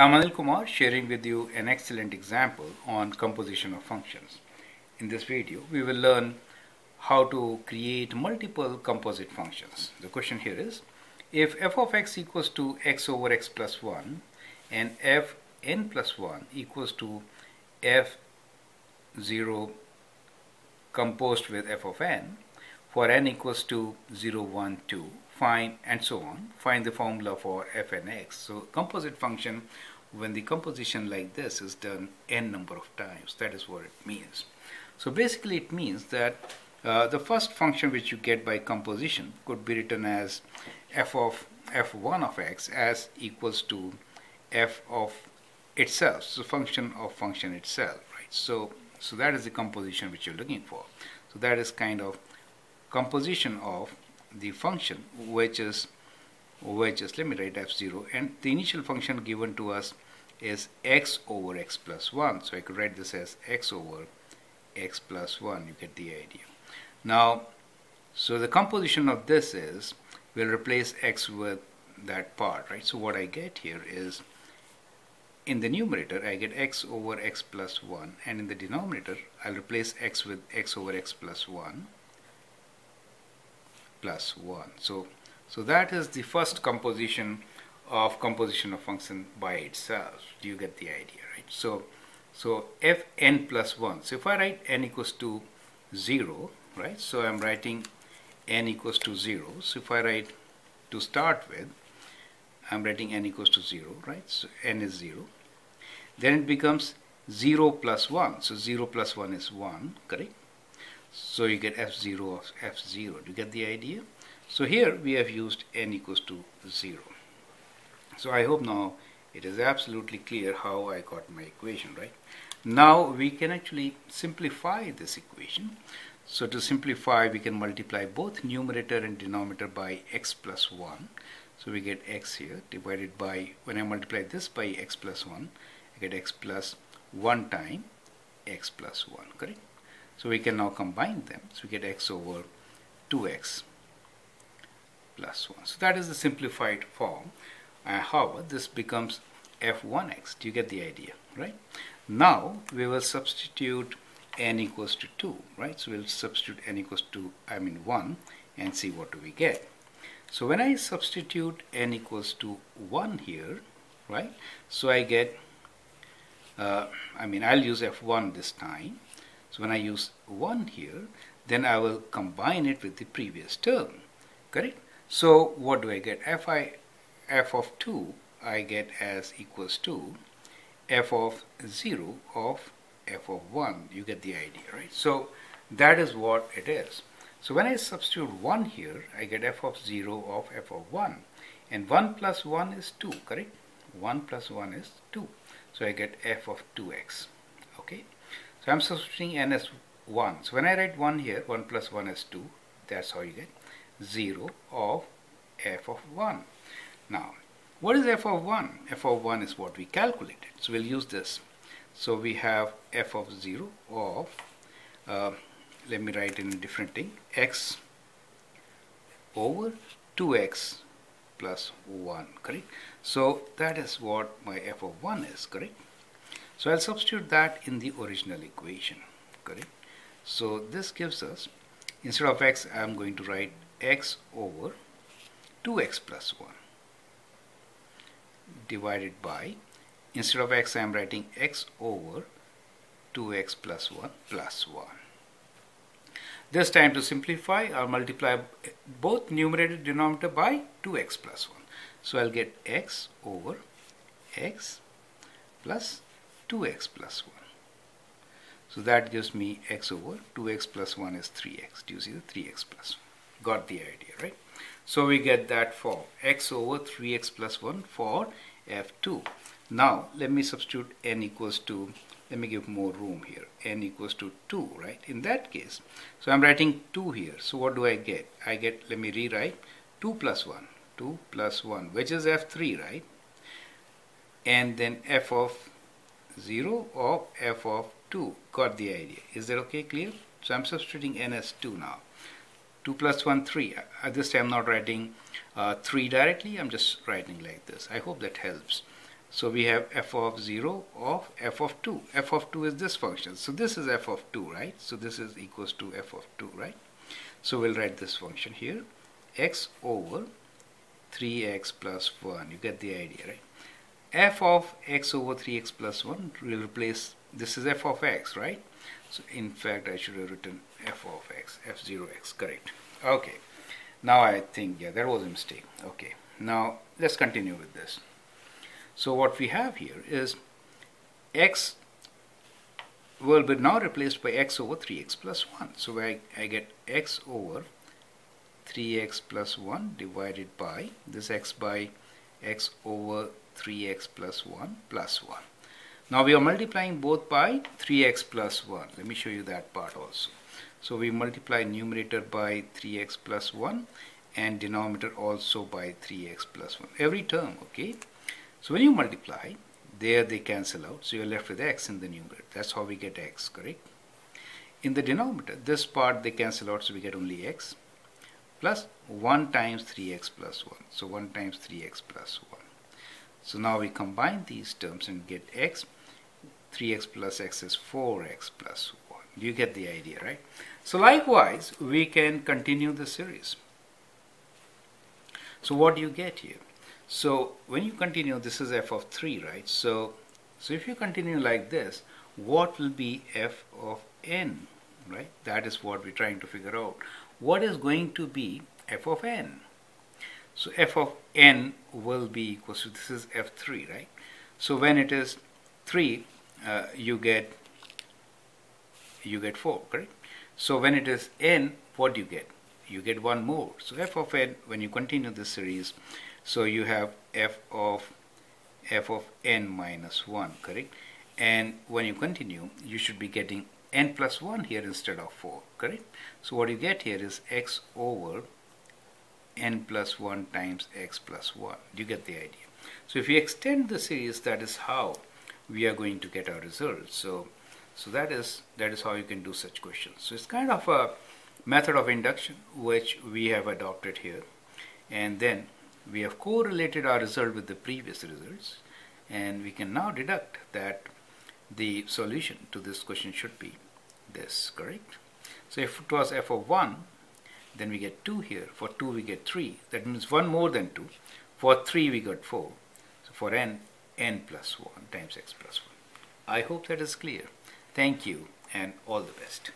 I'm Anil Kumar sharing with you an excellent example on composition of functions. In this video, we will learn how to create multiple composite functions. The question here is, if f of x equals to x over x plus 1 and f n plus 1 equals to f 0 composed with f of n, for n equals to 0, 1, 2, find and so on, find the formula for f and x. So composite function, when the composition like this is done n number of times, that is what it means. So basically it means that uh, the first function which you get by composition could be written as f of f1 of x as equals to f of itself, so function of function itself, right? So, so that is the composition which you're looking for. So that is kind of composition of the function which is which is let me write f0 and the initial function given to us is x over x plus 1 so I could write this as x over x plus 1 you get the idea. Now so the composition of this is we'll replace x with that part right? So what I get here is in the numerator I get x over x plus 1 and in the denominator I'll replace x with x over x plus 1 plus 1. So, so that is the first composition of composition of function by itself. Do you get the idea, right? So, so fn plus 1. So if I write n equals to 0, right? So I'm writing n equals to 0. So if I write to start with, I'm writing n equals to 0, right? So n is 0. Then it becomes 0 plus 1. So 0 plus 1 is 1, correct? So you get f0 of f0. Do you get the idea? So here we have used n equals to 0. So I hope now it is absolutely clear how I got my equation, right? Now we can actually simplify this equation. So to simplify, we can multiply both numerator and denominator by x plus 1. So we get x here divided by, when I multiply this by x plus 1, I get x plus 1 time x plus 1, correct? So we can now combine them. So we get x over 2x plus 1. So that is the simplified form. Uh, however, this becomes f1x. Do you get the idea, right? Now we will substitute n equals to 2, right? So we'll substitute n equals to, I mean 1 and see what do we get. So when I substitute n equals to 1 here, right? So I get, uh, I mean I'll use f1 this time so when I use 1 here, then I will combine it with the previous term, correct? So what do I get? F, I, f of 2 I get as equals to f of 0 of f of 1. You get the idea, right? So that is what it is. So when I substitute 1 here, I get f of 0 of f of 1. And 1 plus 1 is 2, correct? 1 plus 1 is 2. So I get f of 2x, okay? So I'm substituting n as 1. So when I write 1 here, 1 plus 1 is 2. That's how you get 0 of f of 1. Now, what is f of 1? f of 1 is what we calculated. So we'll use this. So we have f of 0 of, uh, let me write in a different thing, x over 2x plus 1, correct? So that is what my f of 1 is, correct? So I'll substitute that in the original equation, correct? So this gives us, instead of x, I'm going to write x over 2x plus 1 divided by, instead of x, I'm writing x over 2x plus 1 plus 1. This time to simplify, I'll multiply both numerator and denominator by 2x plus 1. So I'll get x over x plus 2x plus 1. So that gives me x over 2x plus 1 is 3x. Do you see the 3x plus 1? Got the idea, right? So we get that for x over 3x plus 1 for f2. Now let me substitute n equals to, let me give more room here, n equals to 2, right? In that case, so I'm writing 2 here. So what do I get? I get, let me rewrite, 2 plus 1, 2 plus 1, which is f3, right? And then f of 0 of f of 2. Got the idea. Is that okay, clear? So I'm substituting n as 2 now. 2 plus 1, 3. At this time I'm not writing uh, 3 directly, I'm just writing like this. I hope that helps. So we have f of 0 of f of 2. f of 2 is this function. So this is f of 2, right? So this is equals to f of 2, right? So we'll write this function here. x over 3x plus 1. You get the idea, right? F of x over 3x plus 1 will replace, this is f of x, right? So in fact, I should have written f of x, f0x, correct. Okay, now I think, yeah, that was a mistake. Okay, now let's continue with this. So what we have here is x will be now replaced by x over 3x plus 1. So I, I get x over 3x plus 1 divided by this x by x over 3x plus 1 plus 1. Now we are multiplying both by 3x plus 1. Let me show you that part also. So we multiply numerator by 3x plus 1 and denominator also by 3x plus 1. Every term, okay? So when you multiply, there they cancel out. So you're left with x in the numerator. That's how we get x, correct? In the denominator, this part they cancel out, so we get only x plus 1 times 3x plus 1. So 1 times 3x plus 1. So now we combine these terms and get x. 3x plus x is 4x plus 1. You get the idea, right? So likewise, we can continue the series. So what do you get here? So when you continue, this is f of 3, right? So, so if you continue like this, what will be f of n, right? That is what we're trying to figure out. What is going to be f of n? So f of n will be equal to, this is f3, right? So when it is 3, uh, you get you get 4, correct? So when it is n, what do you get? You get one more. So f of n, when you continue this series, so you have f of f of n minus 1, correct? And when you continue, you should be getting n plus 1 here instead of 4, correct? So what you get here is x over n plus 1 times x plus 1. You get the idea. So if we extend the series, that is how we are going to get our results. So, so that is that is how you can do such questions. So it's kind of a method of induction which we have adopted here, and then we have correlated our result with the previous results, and we can now deduct that the solution to this question should be this, correct? So if it was f of 1, then we get 2 here. For 2 we get 3. That means 1 more than 2. For 3 we got 4. So for n, n plus 1 times x plus 1. I hope that is clear. Thank you and all the best.